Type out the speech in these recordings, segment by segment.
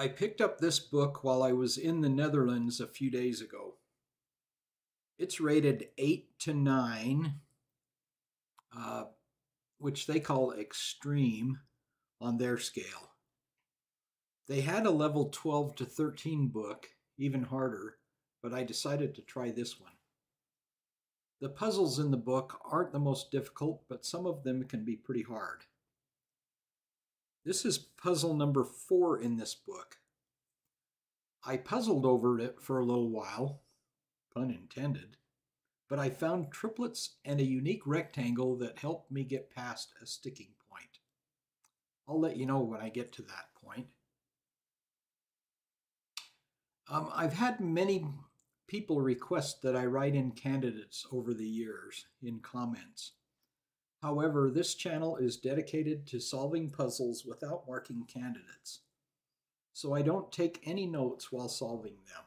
I picked up this book while I was in the Netherlands a few days ago. It's rated 8 to 9, uh, which they call extreme on their scale. They had a level 12 to 13 book, even harder, but I decided to try this one. The puzzles in the book aren't the most difficult, but some of them can be pretty hard. This is puzzle number four in this book. I puzzled over it for a little while, pun intended, but I found triplets and a unique rectangle that helped me get past a sticking point. I'll let you know when I get to that point. Um, I've had many people request that I write in candidates over the years in comments. However, this channel is dedicated to solving puzzles without marking candidates, so I don't take any notes while solving them.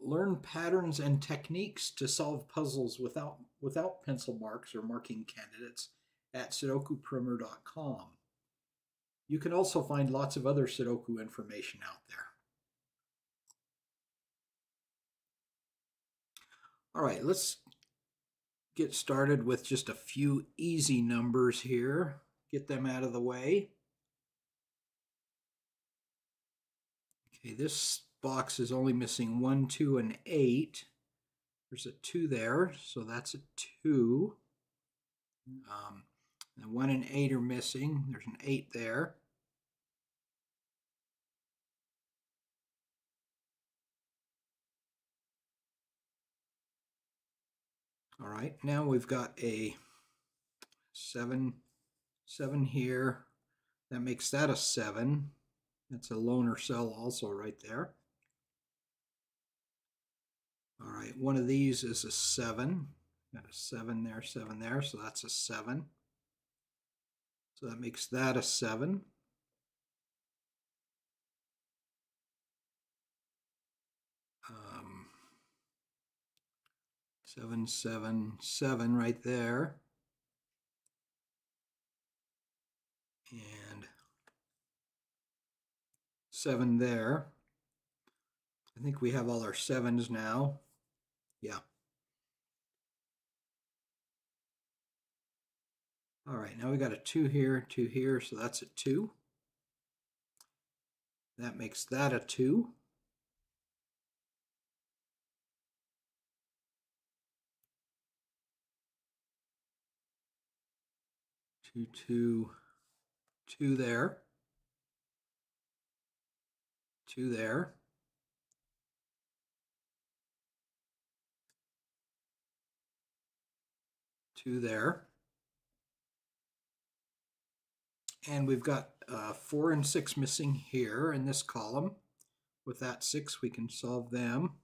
Learn patterns and techniques to solve puzzles without, without pencil marks or marking candidates at sudokuprimer.com. You can also find lots of other Sudoku information out there. All right, let's get started with just a few easy numbers here. Get them out of the way. Okay, this box is only missing 1, 2, and 8. There's a 2 there, so that's a 2. Um, and 1 and 8 are missing. There's an 8 there. All right, now we've got a seven, seven here. That makes that a seven. That's a loner cell also right there. All right, one of these is a seven. Got a seven there, seven there, so that's a seven. So that makes that a seven. Seven, seven, seven right there. And seven there. I think we have all our sevens now. Yeah. All right, now we got a two here, two here, so that's a two. That makes that a two. Two, two, two there, two there. Two there. And we've got uh, four and six missing here in this column. With that six, we can solve them.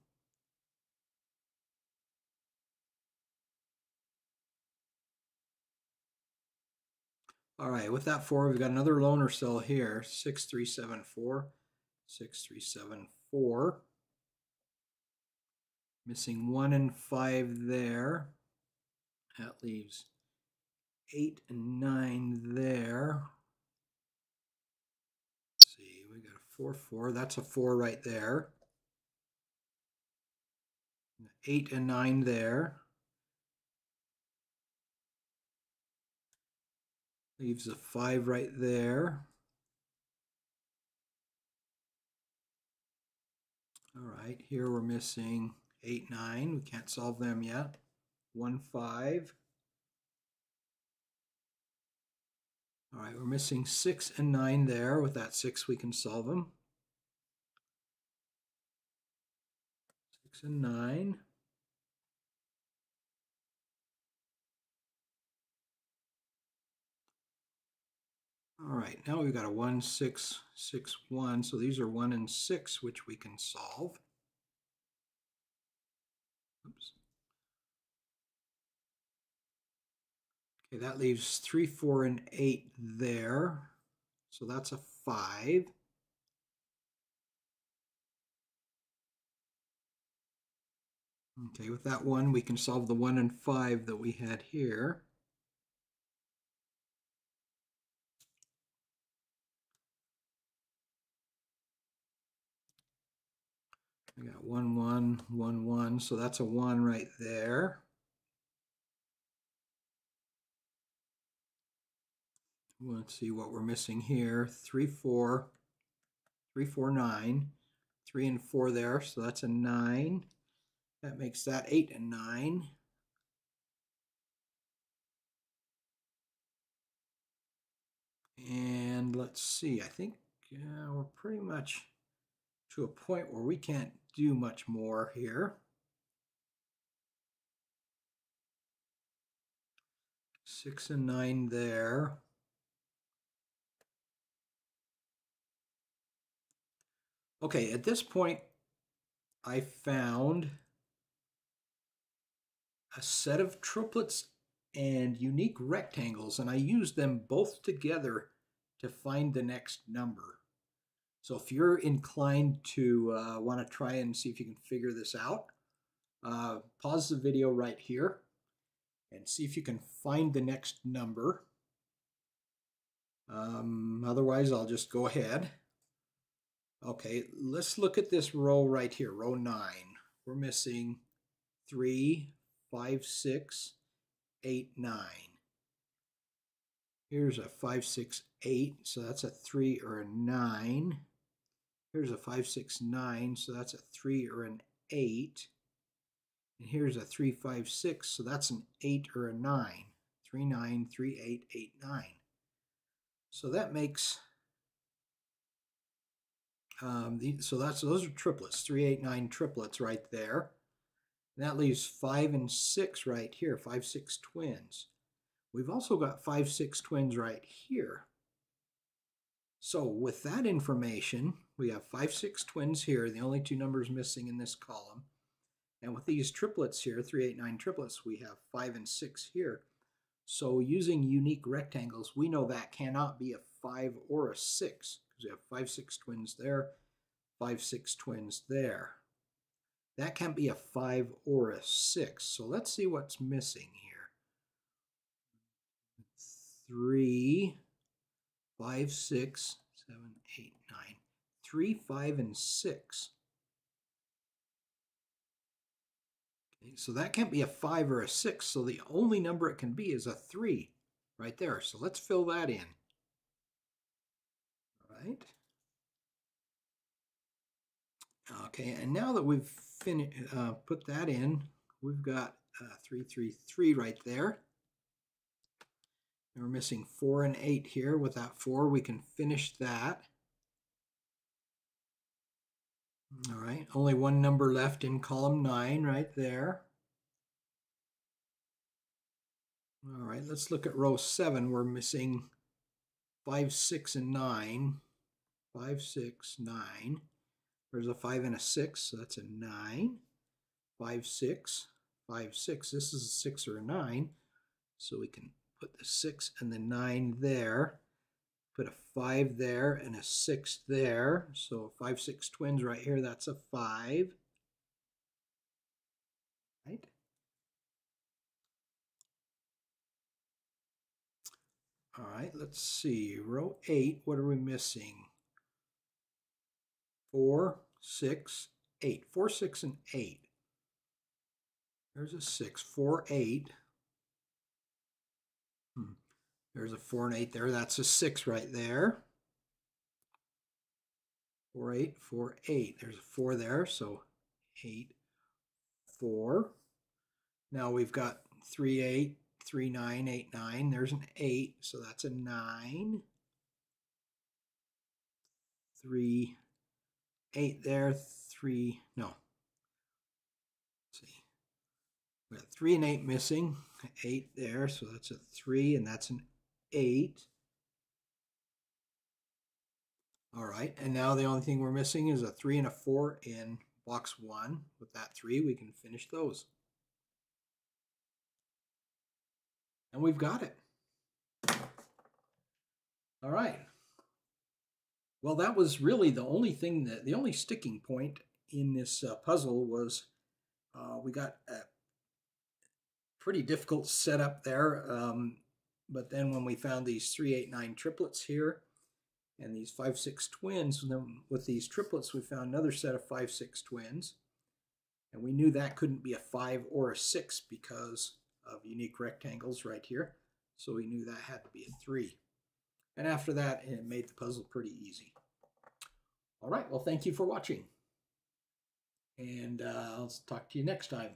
All right, with that four, we've got another loner cell here, 6374, 6374. Missing one and five there. That leaves eight and nine there. Let's see, we got a four, four. That's a four right there. Eight and nine there. Leaves a 5 right there. All right, here we're missing 8, 9. We can't solve them yet. 1, 5. All right, we're missing 6 and 9 there. With that 6, we can solve them. 6 and 9. All right, now we've got a 1, 6, 6, 1. So these are 1 and 6, which we can solve. Oops. Okay, that leaves 3, 4, and 8 there. So that's a 5. Okay, with that one, we can solve the 1 and 5 that we had here. I got one, one, one, one, so that's a one right there. Let's see what we're missing here. Three, four, three, four, nine. Three and four there, so that's a nine. That makes that eight and nine. And let's see, I think uh, we're pretty much to a point where we can't do much more here. Six and nine there. Okay, at this point, I found a set of triplets and unique rectangles, and I used them both together to find the next number. So if you're inclined to uh, want to try and see if you can figure this out, uh, pause the video right here and see if you can find the next number. Um, otherwise, I'll just go ahead. Okay, let's look at this row right here, row 9. We're missing 3, 5, 6, 8, 9. Here's a 5, 6, 8, so that's a 3 or a 9. Here's a 5, 6, 9, so that's a 3 or an 8. And here's a 3, 5, 6, so that's an 8 or a 9. 3, 9, 3, 8, 8, 9. So that makes um, the, so that's those are triplets, three, eight, nine triplets right there. And that leaves five and six right here, five, six twins. We've also got five, six twins right here. So with that information, we have five, six twins here, the only two numbers missing in this column. And with these triplets here, three, eight, nine triplets, we have five and six here. So using unique rectangles, we know that cannot be a five or a six because we have five, six twins there, five, six twins there. That can't be a five or a six. So let's see what's missing here. Three, five, six, seven, eight, nine. Three, five, and six. Okay, so that can't be a five or a six. So the only number it can be is a three right there. So let's fill that in All right. Okay, and now that we've finished, uh, put that in, we've got uh, 333 right there. And we're missing 4 and 8 here. With that 4, we can finish that. All right, only one number left in column 9 right there. All right, let's look at row 7. We're missing 5, 6, and 9 five, six, nine. There's a five and a six, so that's a nine. Five, six, five, six. This is a six or a nine, so we can put the 6 and the 9 there, put a 5 there and a 6 there. So 5, 6 twins right here, that's a 5. Right? All right, let's see. Row 8, what are we missing? Four, six, eight, four, six, 4, 6, and 8. There's a 6. 4, 8. There's a four and eight there. That's a six right there. Four, eight, four, eight. There's a four there, so eight, four. Now we've got three, eight, three, nine, eight, nine. There's an eight, so that's a nine. Three, eight there, three, no. Let's see. We got three and eight missing, eight there, so that's a three, and that's an eight. All right, and now the only thing we're missing is a three and a four in box one. With that three, we can finish those. And we've got it. All right. Well, that was really the only thing that the only sticking point in this uh, puzzle was uh, we got a pretty difficult setup there. Um, but then when we found these 389 triplets here, and these 5-6 twins. Then with these triplets, we found another set of 5-6 twins. And we knew that couldn't be a 5 or a 6 because of unique rectangles right here. So we knew that had to be a 3. And after that, it made the puzzle pretty easy. All right, well, thank you for watching. And uh, I'll talk to you next time.